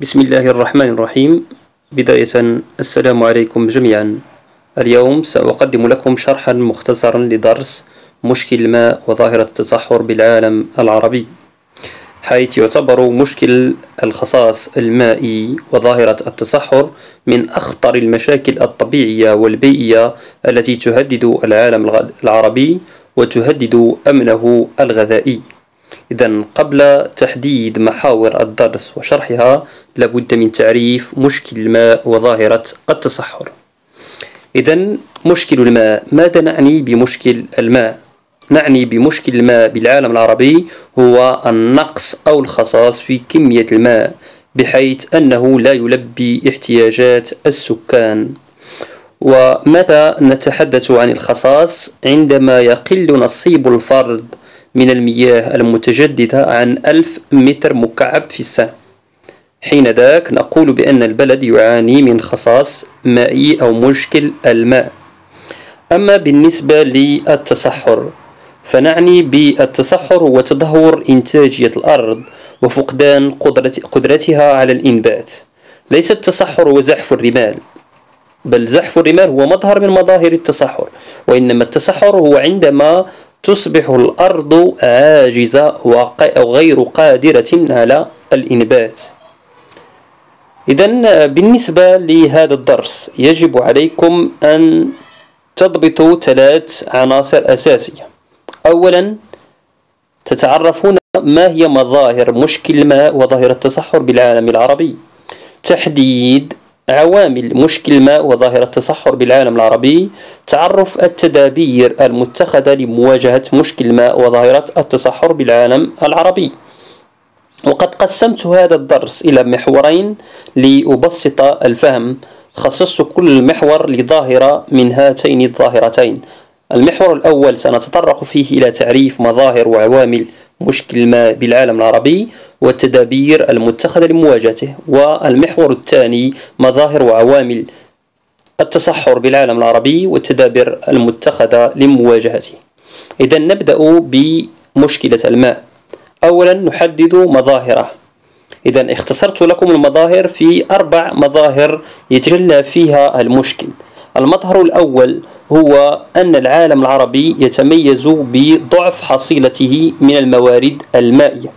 بسم الله الرحمن الرحيم بداية السلام عليكم جميعا اليوم سأقدم لكم شرحا مختصرا لدرس مشكل الماء وظاهرة التصحر بالعالم العربي حيث يعتبر مشكل الخصاص المائي وظاهرة التصحر من أخطر المشاكل الطبيعية والبيئية التي تهدد العالم العربي وتهدد أمنه الغذائي إذا قبل تحديد محاور الدرس وشرحها لابد من تعريف مشكل الماء وظاهرة التصحر. إذا مشكل الماء ماذا نعني بمشكل الماء؟ نعني بمشكل الماء بالعالم العربي هو النقص أو الخصاص في كمية الماء بحيث أنه لا يلبي احتياجات السكان. ومتى نتحدث عن الخصاص؟ عندما يقل نصيب الفرد من المياه المتجددة عن ألف متر مكعب في السنة. حين ذاك نقول بأن البلد يعاني من خصاص مائي أو مشكل الماء. أما بالنسبة للتصحر فنعني بالتصحر هو تدهور إنتاجية الأرض وفقدان قدرتها على الإنبات. ليس التصحر هو زحف الرمال بل زحف الرمال هو مظهر من مظاهر التصحر وإنما التصحر هو عندما تصبح الأرض عاجزة وغير قادرة على الإنبات. إذا بالنسبة لهذا الدرس يجب عليكم أن تضبطوا ثلاث عناصر أساسية. أولا تتعرفون ما هي مظاهر مشكل الماء وظاهرة التصحر بالعالم العربي. تحديد عوامل مشكل الماء وظاهرة التصحر بالعالم العربي تعرف التدابير المتخذة لمواجهة مشكل الماء وظاهرة التصحر بالعالم العربي. وقد قسمت هذا الدرس إلى محورين لأبسط الفهم. خصصت كل محور لظاهرة من هاتين الظاهرتين. المحور الأول سنتطرق فيه إلى تعريف مظاهر وعوامل مشكل الماء بالعالم العربي والتدابير المتخذة لمواجهته والمحور الثاني مظاهر وعوامل التصحر بالعالم العربي والتدابير المتخذة لمواجهته. إذا نبدأ بمشكلة الماء. أولا نحدد مظاهره. إذا اختصرت لكم المظاهر في أربع مظاهر يتجلى فيها المشكل. المظهر الأول هو أن العالم العربي يتميز بضعف حصيلته من الموارد المائية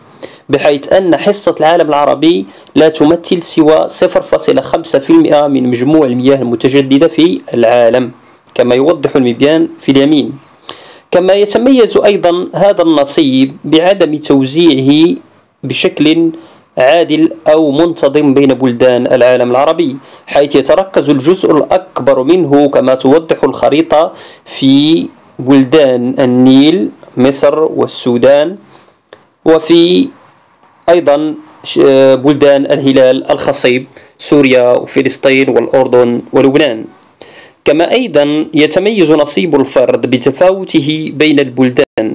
بحيث أن حصة العالم العربي لا تمثل سوى 0.5% من مجموع المياه المتجددة في العالم كما يوضح المبيان في اليمين. كما يتميز أيضا هذا النصيب بعدم توزيعه بشكل عادل أو منتظم بين بلدان العالم العربي حيث يتركز الجزء الأكبر منه كما توضح الخريطة في بلدان النيل مصر والسودان وفي أيضا بلدان الهلال الخصيب سوريا وفلسطين والأردن ولبنان. كما أيضا يتميز نصيب الفرد بتفاوته بين البلدان.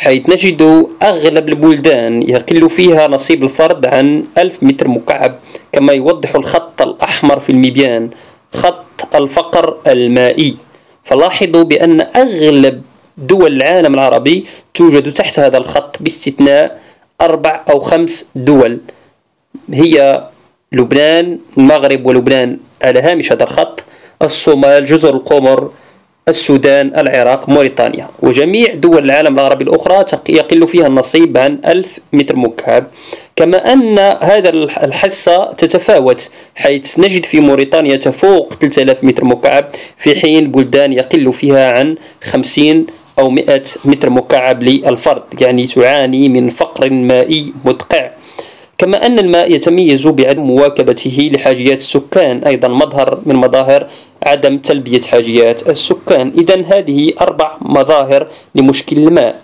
حيث نجد أغلب البلدان يقل فيها نصيب الفرد عن ألف متر مكعب كما يوضح الخط الأحمر في المبيان خط الفقر المائي. فلاحظوا بأن أغلب دول العالم العربي توجد تحت هذا الخط باستثناء أربع أو خمس دول. هي لبنان المغرب ولبنان. على هامش هذا الخط الصومال جزر القمر السودان العراق موريتانيا. وجميع دول العالم العربي الأخرى يقل فيها النصيب عن ألف متر مكعب. كما أن هذا الحصة تتفاوت حيث نجد في موريتانيا تفوق 3000 متر مكعب في حين بلدان يقل فيها عن 50 أو 100 متر مكعب للفرد يعني تعاني من فقر مائي مدقع. كما أن الماء يتميز بعدم مواكبته لحاجيات السكان. أيضا مظهر من مظاهر عدم تلبية حاجيات السكان. إذا هذه أربع مظاهر لمشكل الماء.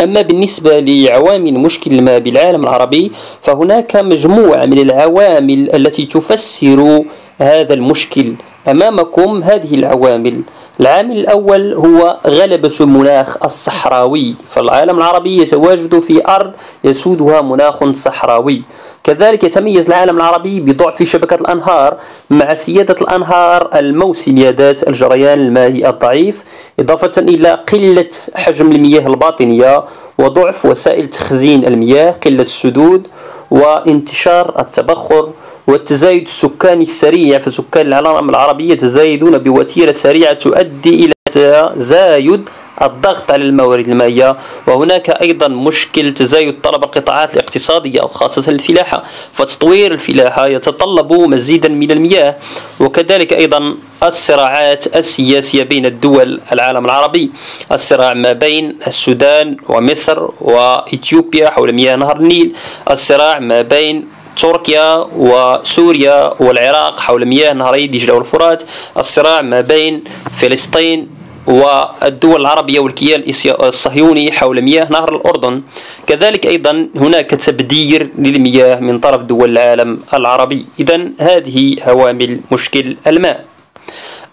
أما بالنسبة لعوامل مشكل الماء بالعالم العربي فهناك مجموعة من العوامل التي تفسر هذا المشكل أمامكم. هذه العوامل العامل الأول هو غلبة المناخ الصحراوي فالعالم العربي يتواجد في أرض يسودها مناخ صحراوي. كذلك يتميز العالم العربي بضعف شبكة الأنهار مع سيادة الأنهار الموسمية ذات الجريان المائي الضعيف إضافة إلى قلة حجم المياه الباطنية وضعف وسائل تخزين المياه قلة السدود وانتشار التبخر والتزايد السكاني السريع. فسكان العالم العربي يتزايدون بوتيرة سريعة تؤدي إلى تزايد الضغط على الموارد المائية وهناك أيضا مشكل تزايد طلب القطاعات الاقتصادية وخاصة الفلاحة. فتطوير الفلاحة يتطلب مزيدا من المياه وكذلك أيضا الصراعات السياسية بين الدول العالم العربي. الصراع ما بين السودان ومصر وإثيوبيا حول مياه نهر النيل. الصراع ما بين تركيا وسوريا والعراق حول مياه نهري دجلة والفرات الصراع ما بين فلسطين والدول العربية والكيان الصهيوني حول مياه نهر الأردن. كذلك أيضا هناك تبدير للمياه من طرف دول العالم العربي. إذا هذه عوامل مشكل الماء.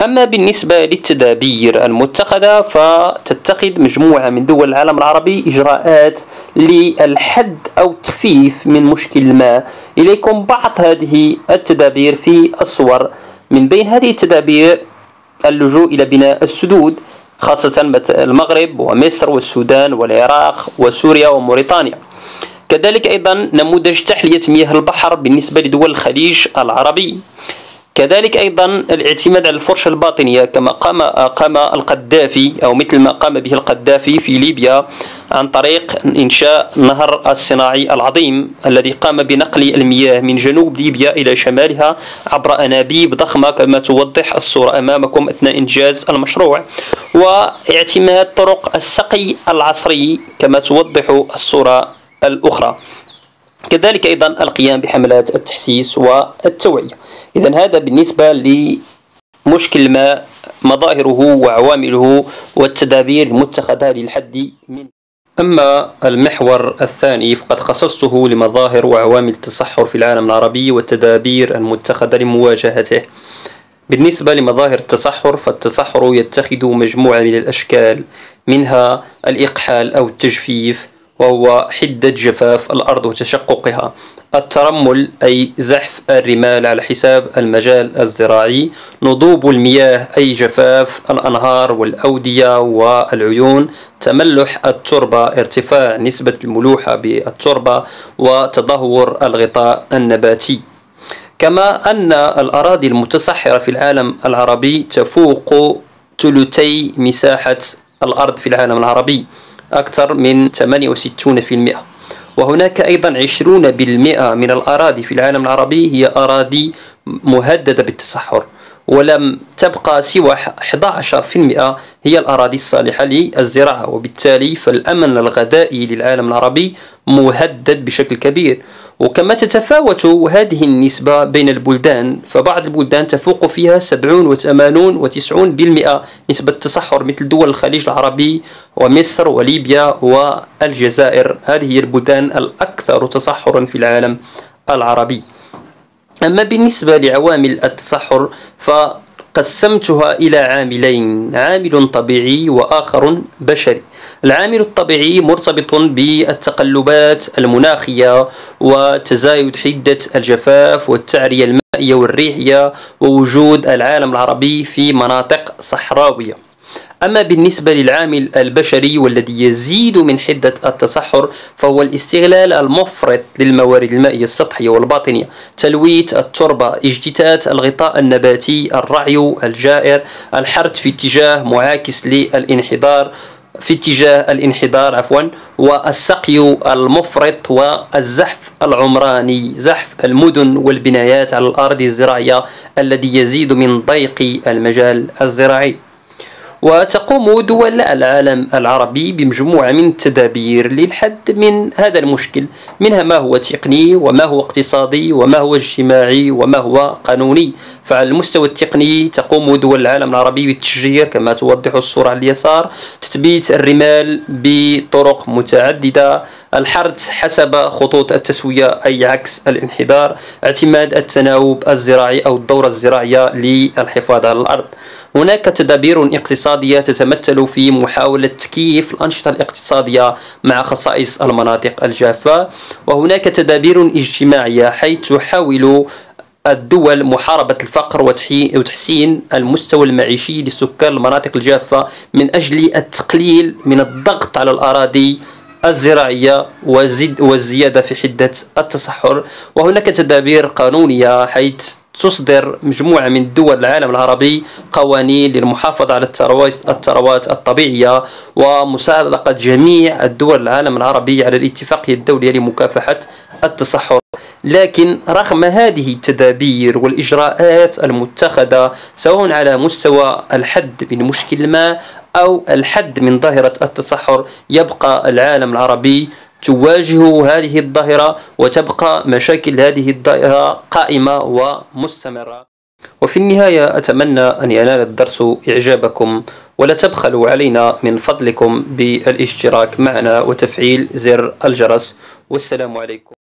أما بالنسبة للتدابير المتخذة فتتخذ مجموعة من دول العالم العربي إجراءات للحد أو التخفيف من مشكل الماء. إليكم بعض هذه التدابير في الصور. من بين هذه التدابير اللجوء إلى بناء السدود خاصة المغرب ومصر والسودان والعراق وسوريا وموريتانيا. كذلك أيضا نموذج تحلية مياه البحر بالنسبة لدول الخليج العربي. كذلك أيضا الاعتماد على الفرشة الباطنية كما قام قام القذافي أو مثل ما قام به القذافي في ليبيا عن طريق إنشاء نهر الصناعي العظيم الذي قام بنقل المياه من جنوب ليبيا إلى شمالها عبر أنابيب ضخمة كما توضح الصورة أمامكم أثناء إنجاز المشروع واعتماد طرق السقي العصري كما توضح الصورة الأخرى. كذلك أيضا القيام بحملات التحسيس والتوعية. إذا هذا بالنسبة لمشكل ما مظاهره وعوامله والتدابير المتخذة للحد من أما المحور الثاني فقد خصصته لمظاهر وعوامل التصحر في العالم العربي والتدابير المتخذة لمواجهته. بالنسبة لمظاهر التصحر فالتصحر يتخذ مجموعة من الأشكال منها الإقحال أو التجفيف. وهو حدة جفاف الأرض وتشققها. الترمل أي زحف الرمال على حساب المجال الزراعي. نضوب المياه أي جفاف الأنهار والأودية والعيون. تملح التربة ارتفاع نسبة الملوحة بالتربة وتدهور الغطاء النباتي. كما أن الأراضي المتصحرة في العالم العربي تفوق ثلثي مساحة الأرض في العالم العربي. أكثر من 68% وهناك أيضا 20% من الأراضي في العالم العربي هي أراضي مهددة بالتصحر ولم تبقى سوى 11% هي الأراضي الصالحة للزراعة. وبالتالي فالأمن الغذائي للعالم العربي مهدد بشكل كبير. وكما تتفاوت هذه النسبة بين البلدان فبعض البلدان تفوق فيها 70 و80 و90% نسبة التصحر مثل دول الخليج العربي ومصر وليبيا والجزائر. هذه هي البلدان الأكثر تصحرا في العالم العربي. أما بالنسبة لعوامل التصحر فقسمتها إلى عاملين عامل طبيعي وآخر بشري. العامل الطبيعي مرتبط بالتقلبات المناخية وتزايد حدة الجفاف والتعرية المائية والريحية ووجود العالم العربي في مناطق صحراوية. أما بالنسبة للعامل البشري والذي يزيد من حدة التصحر فهو الاستغلال المفرط للموارد المائية السطحية والباطنية تلويث التربة اجتثاث الغطاء النباتي الرعي الجائر الحرث في اتجاه معاكس للانحدار في اتجاه الانحدار عفوا والسقي المفرط والزحف العمراني زحف المدن والبنايات على الأراضي الزراعية الذي يزيد من ضيق المجال الزراعي. وتقوم دول العالم العربي بمجموعة من التدابير للحد من هذا المشكل. منها ما هو تقني وما هو اقتصادي وما هو اجتماعي وما هو قانوني. فعلى المستوى التقني تقوم دول العالم العربي بالتشجير كما توضح الصورة على اليسار. تثبيت الرمال بطرق متعددة. الحرث حسب خطوط التسوية أي عكس الانحدار. اعتماد التناوب الزراعي أو الدورة الزراعية للحفاظ على الأرض. هناك تدابير اقتصادية تتمثل في محاولة تكييف الأنشطة الاقتصادية مع خصائص المناطق الجافة وهناك تدابير اجتماعية حيث تحاول الدول محاربة الفقر وتحسين المستوى المعيشي لسكان المناطق الجافة من أجل التقليل من الضغط على الأراضي الزراعية والزيادة في حدة التصحر وهناك تدابير قانونية حيث تصدر مجموعة من دول العالم العربي قوانين للمحافظة على الثروات الطبيعية ومساعدة جميع الدول العالم العربي على الاتفاقية الدولية لمكافحة التصحر. لكن رغم هذه التدابير والإجراءات المتخذة سواء على مستوى الحد من مشكل ما أو الحد من ظاهرة التصحر يبقى العالم العربي تواجه هذه الظاهرة وتبقى مشاكل هذه الظاهرة قائمة ومستمرة. وفي النهاية أتمنى أن ينال الدرس إعجابكم ولا تبخلوا علينا من فضلكم بالاشتراك معنا وتفعيل زر الجرس. والسلام عليكم.